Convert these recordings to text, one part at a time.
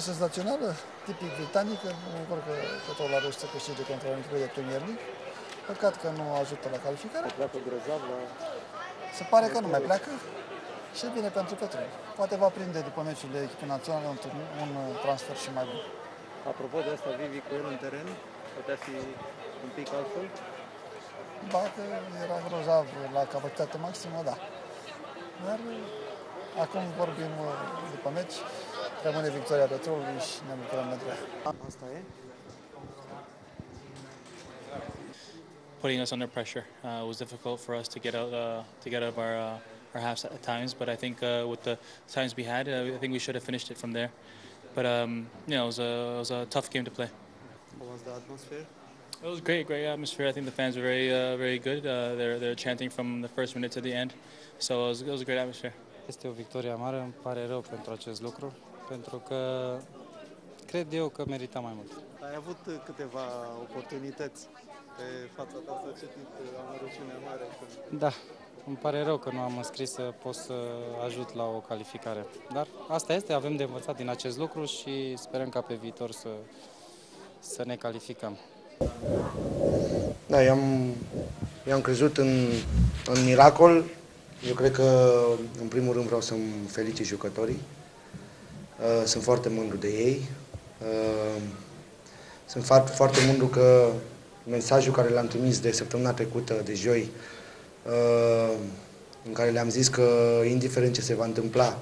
Atmosferă senzațională, tipic britanică, mă bucur că Petrol a reușit să câștige contra un echipă de Premier League. Păcat că nu ajută la calificare. Pleacă grozav la... Se pare că nu mai pleacă și e bine pentru Petrol. Poate va prinde după meciul de echipă națională un, turn- un uh, transfer și mai bun. Apropo de asta, Vivi cu el în teren, putea fi un pic altfel. Dacă era grozav la capacitate maximă, da. Dar uh, acum vorbim uh, după meci, rămâne victoria Petrolului și ne bucurăm de ea. Asta e. putting us under pressure. Uh, it was difficult for us to get out uh, to get out of our uh, our halves at times, but I think uh, with the times we had, uh, I think we should have finished it from there. But um, you know, it was a it was a tough game to play. How was the atmosphere? It was great, great atmosphere. I think the fans were very uh, very good. Uh, they're they're chanting from the first minute to the end, so it was, it was a great atmosphere. Este o victorie amară, îmi pare rău pentru acest lucru, pentru că cred eu că merita mai mult. Ai avut uh, câteva oportunități pe fața ta să citit uh, amărăciunea mare. când- Da, îmi pare rău că nu am înscris să pot să ajut la o calificare. Dar asta este, avem de învățat din acest lucru și sperăm ca pe viitor să, să ne calificăm. Da, eu am, eu am crezut în, în miracol. Eu cred că, în primul rând, vreau să-mi felicit jucătorii. Uh, Sunt foarte mândru de ei. Uh, Sunt foarte, foarte mândru că mesajul care l-am trimis de săptămâna trecută, de joi, uh, în care le-am zis că, indiferent ce se va întâmpla,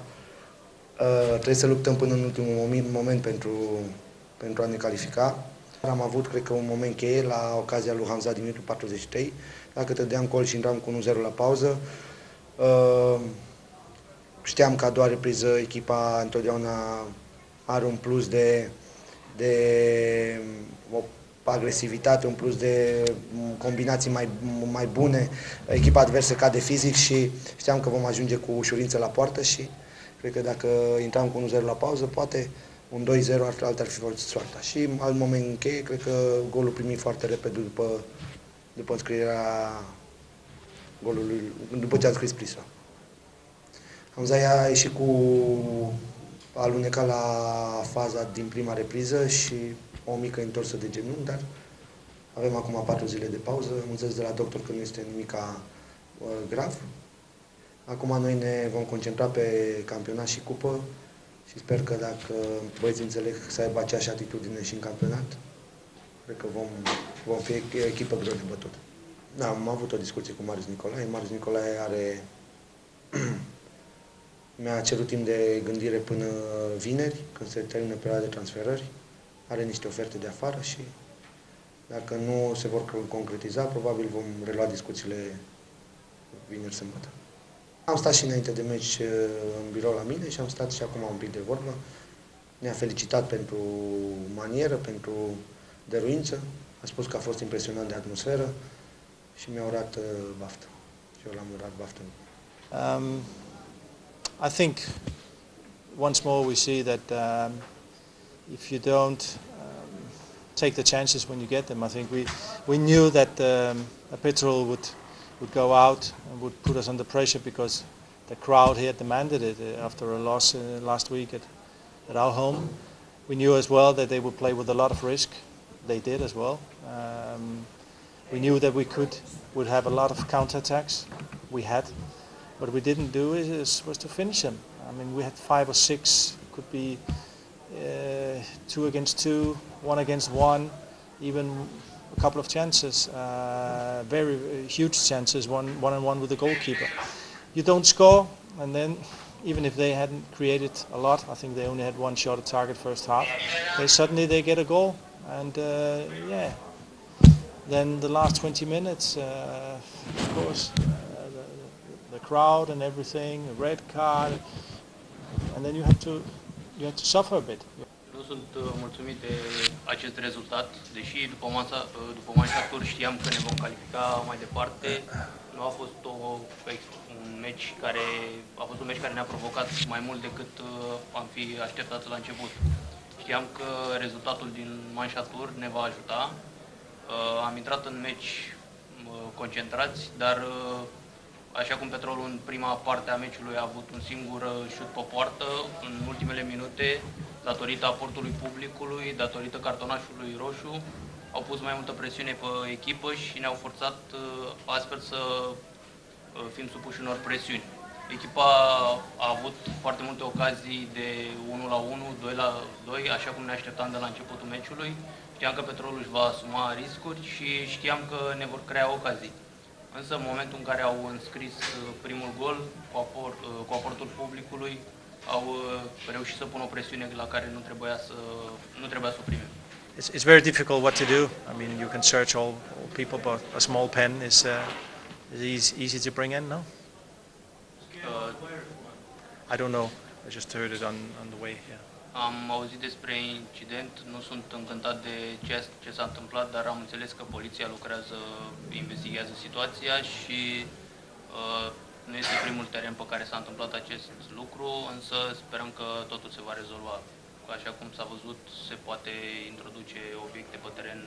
uh, trebuie să luptăm până în ultimul moment, moment pentru, pentru a ne califica. Am avut, cred că, un moment cheie la ocazia lui Hamza din minutul 43. Dacă tădeam gol și intram cu 1-0 la pauză, uh, știam că a doua repriză echipa întotdeauna are un plus de, de o agresivitate, un plus de combinații mai, mai bune. Echipa adversă cade fizic și știam că vom ajunge cu ușurință la poartă și cred că dacă intram cu 1-0 la pauză, poate un 2-0 ar, alt ar fi fost soarta. Și alt moment încheie, cred că golul primit foarte repede după, după înscrierea golului, după ce a scris Prisa. Hamza a ieșit cu a alunecat la faza din prima repriză și o mică întorsă de genunchi, dar avem acum patru zile de pauză. Am înțeles de la doctor că nu este nimic uh, grav. Acum noi ne vom concentra pe campionat și cupă și sper că dacă băieții înțeleg să aibă aceeași atitudine și în campionat, cred că vom, vom fi echipă greu de bătut. Da, am avut o discuție cu Marius Nicolae. Marius Nicolae are mi-a cerut timp de gândire până vineri, când se termină perioada de transferări. Are niște oferte de afară și dacă nu se vor concretiza, probabil vom relua discuțiile vineri sâmbătă. Am stat și înainte de meci uh, în birou la mine și am stat și acum un pic de vorbă. Ne-a felicitat pentru manieră, pentru dăruință. A spus că a fost impresionant de atmosferă și mi-a urat uh, baftă. Și eu l-am urat baftă. Um, I think once more we see that um, if you don't um, take the chances when you get them, I think we, we knew that um, a petrol would, would go out and would put us under pressure because the crowd here demanded it uh, after a loss uh, last week at, at our home. We knew as well that they would play with a lot of risk. They did as well. Um, we knew that we could would have a lot of counterattacks. We had. What we didn't do is, is was to finish them. I mean, we had five or six. Could be uh, two against two, one against one, even a couple of chances, uh, very uh, huge chances, one one on one with the goalkeeper. You don't score, and then even if they hadn't created a lot, I think they only had one shot at target first half. They suddenly they get a goal, and uh, yeah, then the last 20 minutes, uh, of course, uh, the, the crowd and everything, a red card, and then you have to you have to suffer a bit. Nu sunt uh, mulțumit de acest rezultat, deși după, masa, uh, după masa tur știam că ne vom califica mai departe. Nu a fost o, un meci care a fost un meci care ne-a provocat mai mult decât uh, am fi așteptat la început. Știam că rezultatul din manșa tur ne va ajuta. Am intrat în meci concentrați, dar așa cum Petrolul în prima parte a meciului a avut un singur șut pe poartă, în ultimele minute datorită aportului publicului, datorită cartonașului roșu, au pus mai multă presiune pe echipă și ne-au forțat uh, astfel să uh, fim supuși unor presiuni. Echipa a avut foarte multe ocazii de 1 la 1, 2 la 2, așa cum ne așteptam de la începutul meciului. Știam că Petrolul își va asuma riscuri și știam că ne vor crea ocazii. Însă în momentul în care au înscris uh, primul gol cu, aport, cu aportul publicului, au uh, reușit să pună o presiune la care nu trebuia să, nu trebuia să o primim. It's, it's very difficult what to do. I mean, you can search all, all people, but a small pen is, uh, is easy, easy to bring in, no? Uh, I don't know. I just heard it on, on the way here. Am auzit despre incident, nu sunt încântat de ce, ce s-a întâmplat, dar am înțeles că poliția lucrează, investigează situația și uh, nu este primul teren pe care s-a întâmplat acest lucru, însă sperăm că totul se va rezolva. Așa cum s-a văzut, se poate introduce obiecte pe teren